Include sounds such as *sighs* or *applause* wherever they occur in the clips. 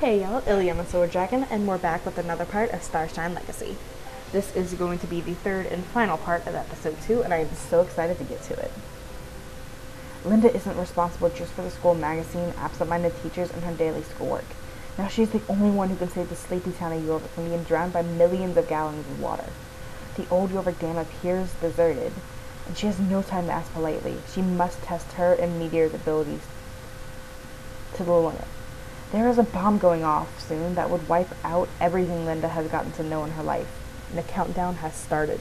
Hey y'all, Iliana Silverdragon, and we're back with another part of Starshine Legacy. This is going to be the third and final part of episode 2, and I am so excited to get to it. Linda isn't responsible just for the school magazine, absent-minded teachers, and her daily schoolwork. Now she's the only one who can save the sleepy town of Jorvik from being drowned by millions of gallons of water. The old Jorvik dam appears deserted, and she has no time to ask politely. She must test her and Meteor's abilities to the limit. There is a bomb going off soon that would wipe out everything Linda has gotten to know in her life, and the countdown has started.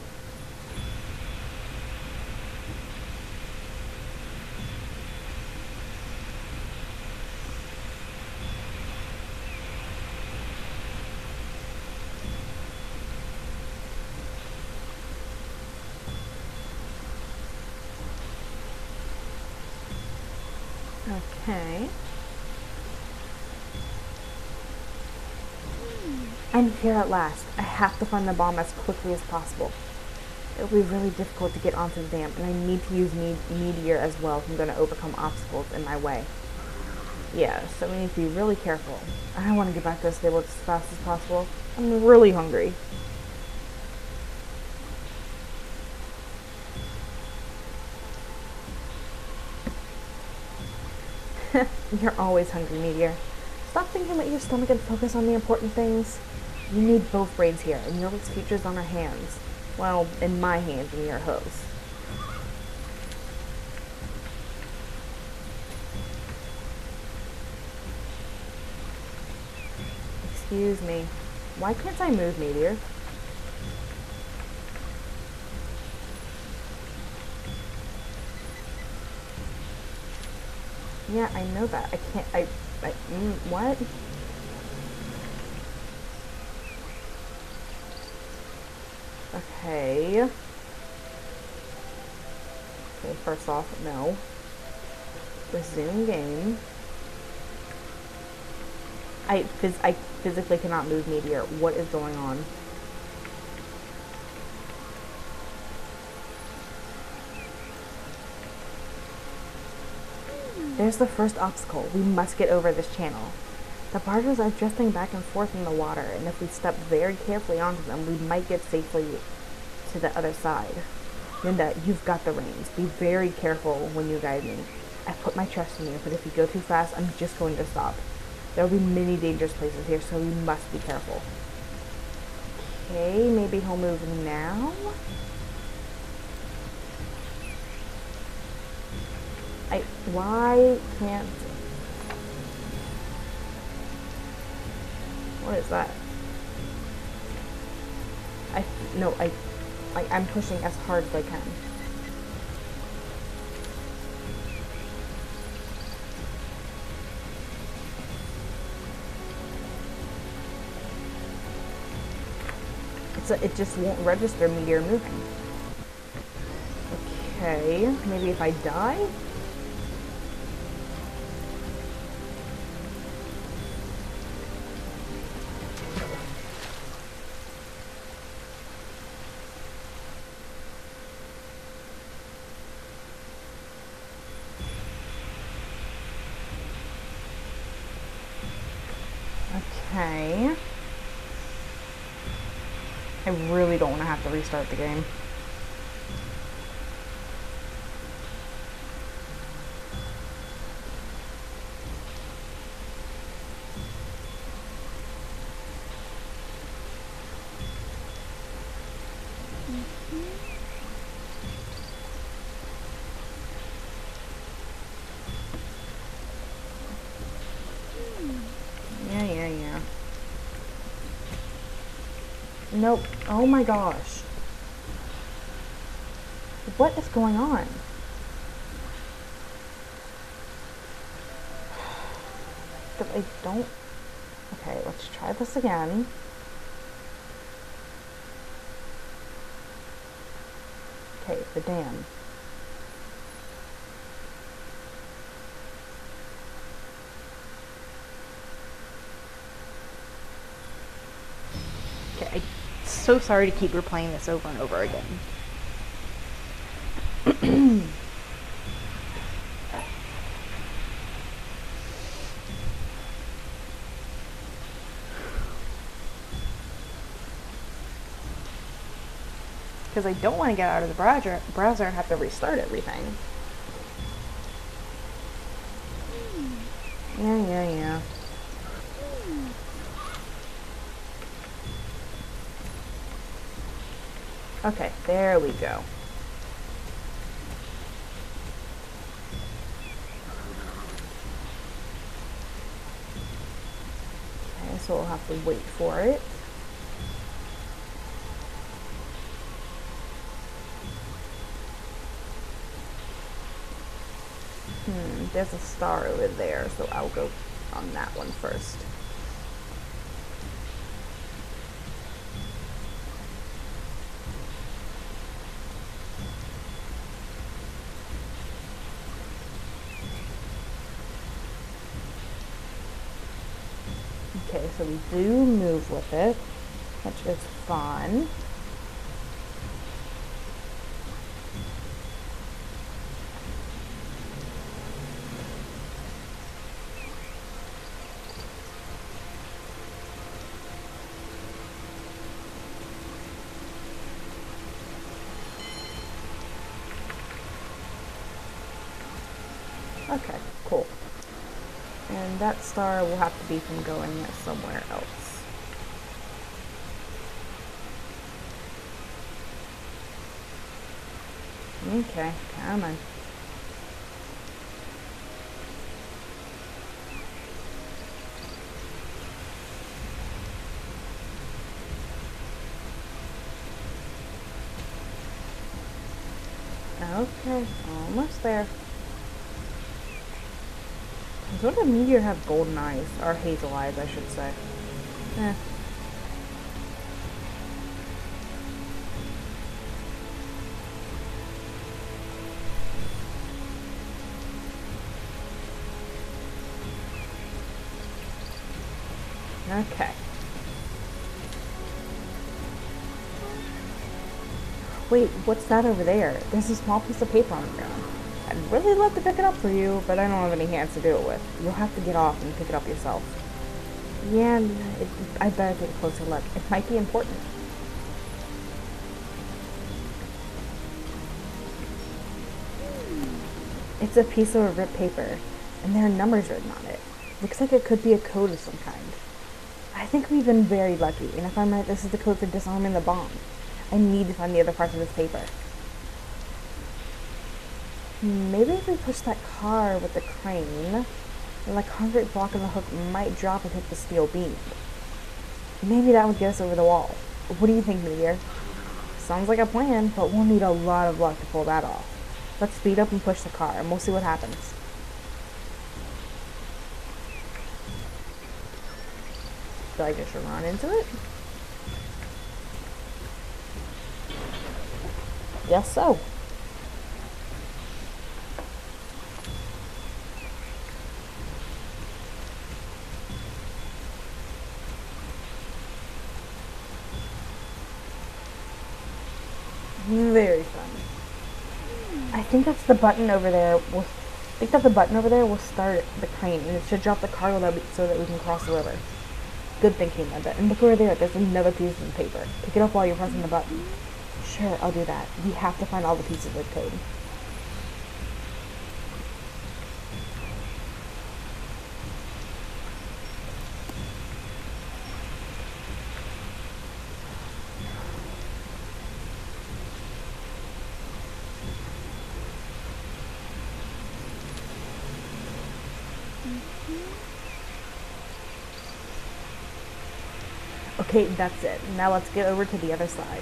Okay. I'm here at last. I have to find the bomb as quickly as possible. It'll be really difficult to get onto the dam, and I need to use me- Meteor as well if I'm going to overcome obstacles in my way. Yeah, so we need to be really careful. I want to get back to the stable as fast as possible. I'm really hungry. *laughs* You're always hungry, Meteor. Stop thinking about your stomach and focus on the important things. You need both brains here, and Jorvik's future's on our hands. Well, in my hands and your hooves. Excuse me. Why can't I move, Meteor? Yeah, I know that. I can't. I. I mm, what? Okay. Okay, first off, no. Resume game. I phys- I physically cannot move Meteor. What is going on? There's the first obstacle. We must get over this channel. The barges are drifting back and forth in the water, and if we step very carefully onto them, we might get safely to the other side. Linda, you've got the reins. Be very careful when you guide me. I put my trust in you, but if you go too fast, I'm just going to stop. There will be many dangerous places here, so we must be careful. Okay, maybe he'll move now? I, why can't, what is that? I, no, I, I, I'm pushing as hard as I can. It's a, it just won't register meteor moving. Okay, maybe if I die? Okay. I really don't want to have to restart the game. Yeah, yeah, yeah. Nope. Oh my gosh. What is going on? *sighs* I don't... Okay, let's try this again. Okay, the dam. so sorry to keep replaying this over and over again. *clears throat* Because I don't want to get out of the browser, browser and have to restart everything. Yeah, yeah, yeah. Okay, there we go. Okay, so we'll have to wait for it. Hmm, there's a star over there, so I'll go on that one first. Okay, so we do move with it, which is fun. Okay, cool. And that star will have to be from going somewhere else. Okay, come on. Okay, almost there. Does a meteor have golden eyes? Or hazel eyes, I should say. Eh. Okay. Wait, what's that over there? There's a small piece of paper on the ground. I'd really love to pick it up for you, but I don't have any hands to do it with. You'll have to get off and pick it up yourself. Yeah, it, I better take a closer look. It might be important. It's a piece of ripped paper, and there are numbers written on it. Looks like it could be a code of some kind. I think we've been very lucky, and if I'm right, this is the code for disarming the bomb. I need to find the other parts of this paper. Maybe if we push that car with the crane, the concrete block in the hook might drop and hit the steel beam. Maybe that would get us over the wall. What do you think, Meteor? Sounds like a plan, but we'll need a lot of luck to pull that off. Let's speed up and push the car, and we'll see what happens. Do I just run into it? Guess so. Very fun. I think that's the button over there. We'll, I think that the button over there will start the crane, and it should drop the cargo so that we can cross the river. Good thinking, Linda. And look over there. There's another piece of paper. Pick it up while you're pressing the button. Sure, I'll do that. We have to find all the pieces of code. Okay, that's it. Now let's get over to the other side.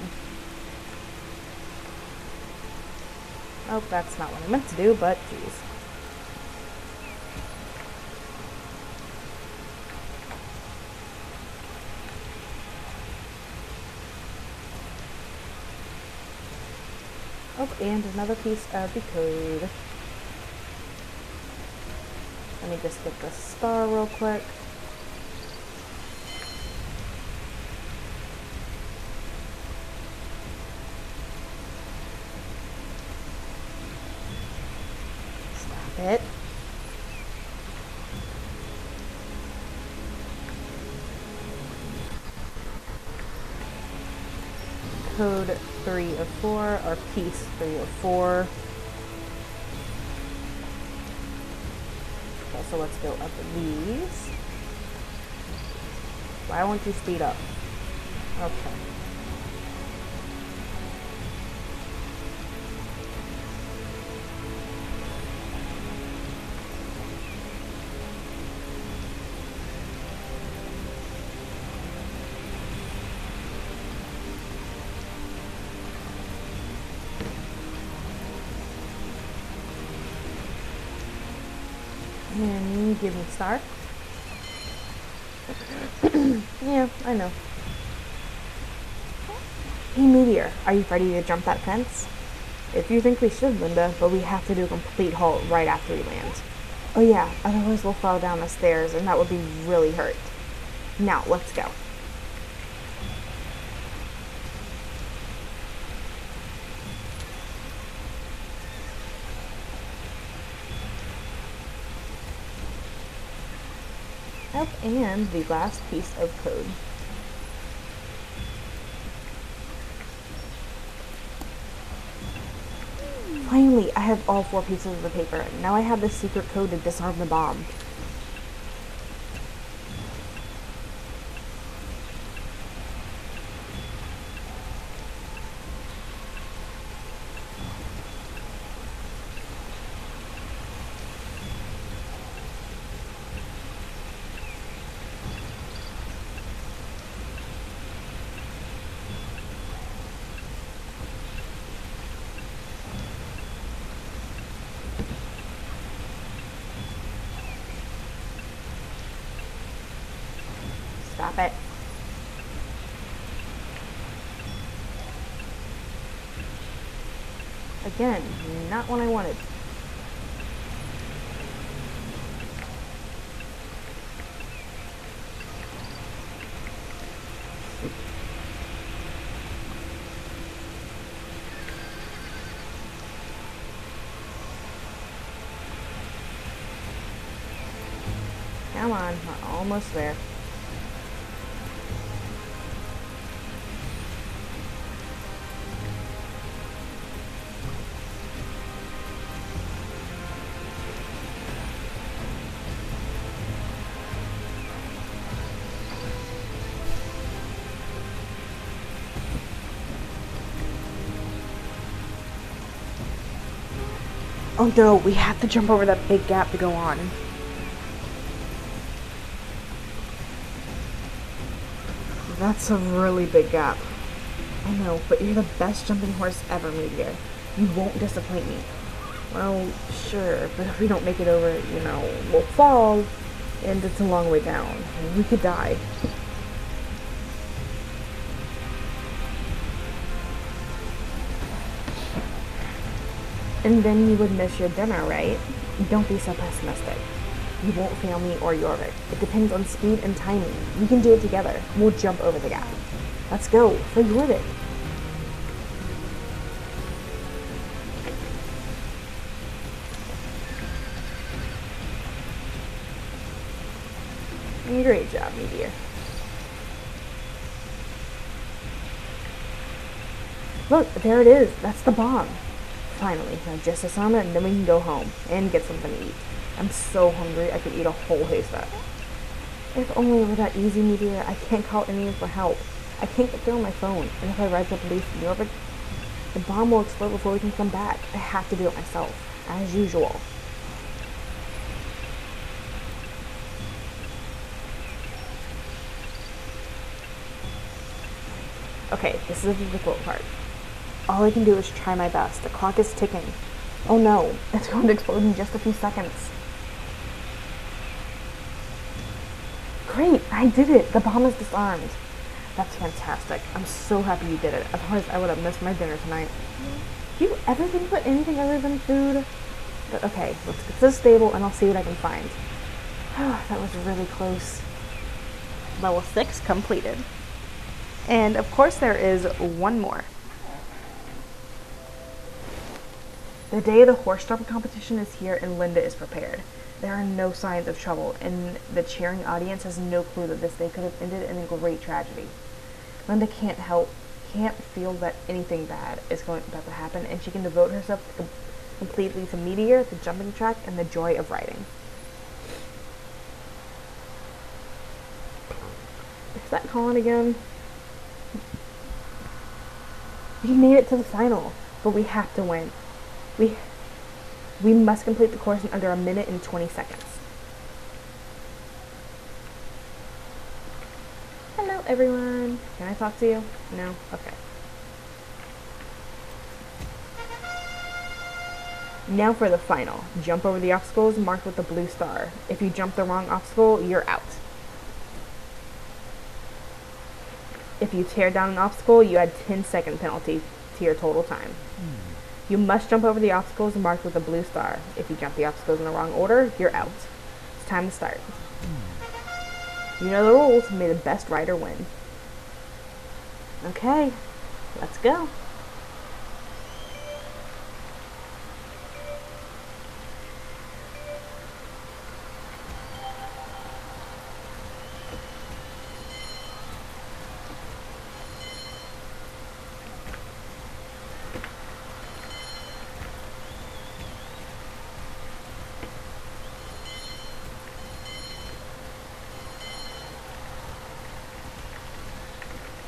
Oh, that's not what I meant to do, but geez. Oh, and another piece of the code. Let me just get the star real quick. It. code 3 of 4, or piece 3 of 4. Okay, so let's go up these. Why won't you speed up? Okay. Give me star. *clears throat* yeah, I know. Hey Meteor, are you ready to jump that fence? If you think we should, Linda, but we have to do a complete halt right after we land. Oh yeah, otherwise we'll fall down the stairs and that would be really hurt. Now, let's go. And the last piece of code. Finally, I have all four pieces of the paper. Now I have the secret code to disarm the bomb. Stop it. Again, not what I wanted. Come on, we're almost there. No, we have to jump over that big gap to go on. That's a really big gap. I know, but you're the best jumping horse ever, Meteor. You won't disappoint me. Well, sure, but if we don't make it over, you know, we'll fall, and it's a long way down. We could die. And then you would miss your dinner, right? Don't be so pessimistic. You won't fail me or Jorvik. It depends on speed and timing. We can do it together. We'll jump over the gap. Let's go for Jorvik. Great job, Meteor. Look, there it is. That's the bomb. Finally, now just disarm it and then we can go home and get something to eat. I'm so hungry I could eat a whole haystack. If only it were that easy, Meteor, I can't call anyone for help. I can't get through on my phone, and if I write the police in Jorvik, the bomb will explode before we can come back. I have to do it myself, as usual. Okay, this is the difficult part. All I can do is try my best. The clock is ticking. Oh no, *laughs* it's going to explode in just a few seconds. Great, I did it. The bomb is disarmed. That's fantastic. I'm so happy you did it. Otherwise, I would have missed my dinner tonight. Do you ever think about anything other than food? But okay, let's get this stable and I'll see what I can find. Oh, *sighs* that was really close. Level 6 completed. And of course there is one more. The day of the horse jumping competition is here and Linda is prepared. There are no signs of trouble, and the cheering audience has no clue that this day could have ended in a great tragedy. Linda can't help can't feel that anything bad is going about to happen, and she can devote herself completely to Meteor, the jumping track, and the joy of riding. Is that Colin again? We made it to the final, but we have to win. We we must complete the course in under a minute and 20 seconds. Hello, everyone. Can I talk to you? No? Okay. Now for the final. Jump over the obstacles marked with the blue star. If you jump the wrong obstacle, you're out. If you tear down an obstacle, you add 10 second penalty to your total time. Hmm. You must jump over the obstacles marked with a blue star. If you jump the obstacles in the wrong order, you're out. It's time to start. You know the rules. May the best rider win. Okay, let's go.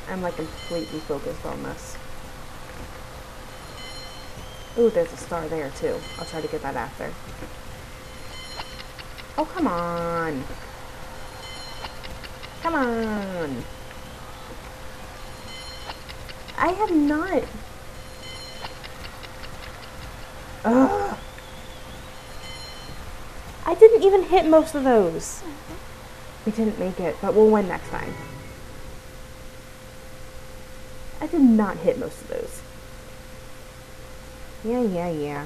I'm like completely focused on this. Ooh, there's a star there too. I'll try to get that after. Oh, come on. Come on. I have not. Ugh. I didn't even hit most of those. We didn't make it, but we'll win next time. I did not hit most of those. Yeah, yeah, yeah.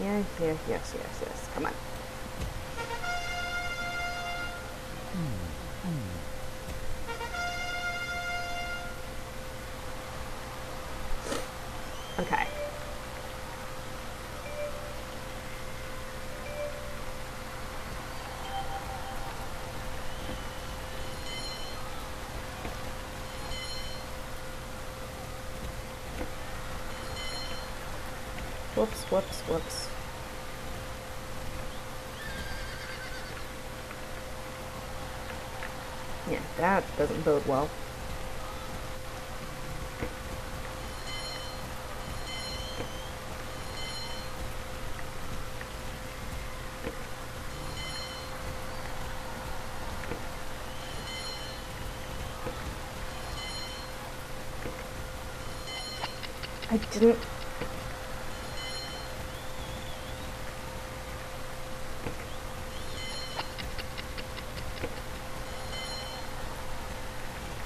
Yes, yes, yes, yes, yes. Come on. Whoops. Yeah, that doesn't bode well. I didn't.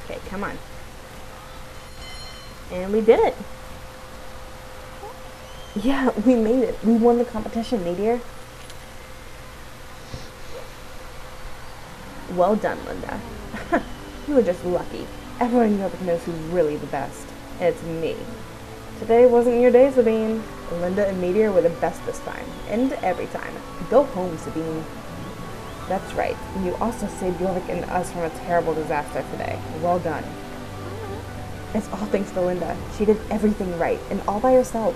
Okay, come on. And we did it. Yeah, we won the competition, Meteor. Well done, Linda. *laughs* you were just lucky. Everyone in Europe knows who's really the best. And it's me. Today wasn't your day, Sabine. Linda and Meteor were the best this time. And every time. Go home, Sabine. That's right. You also saved Jorvik and us from a terrible disaster today. Well done. It's all thanks to Linda. She did everything right, and all by herself.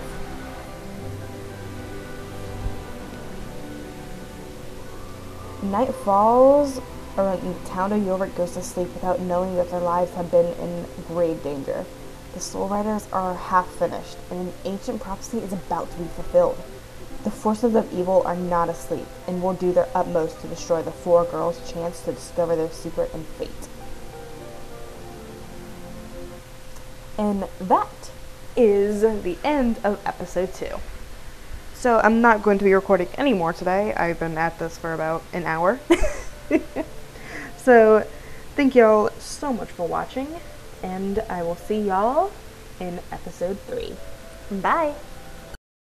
Night falls, or the town of Jorvik goes to sleep without knowing that their lives have been in grave danger. The Soul Riders are half finished, and an ancient prophecy is about to be fulfilled. The forces of evil are not asleep, and will do their utmost to destroy the four girls' chance to discover their secret and fate. And that is the end of episode two. So I'm not going to be recording anymore today. I've been at this for about an hour. *laughs* so thank y'all so much for watching, and I will see y'all in episode three. Bye!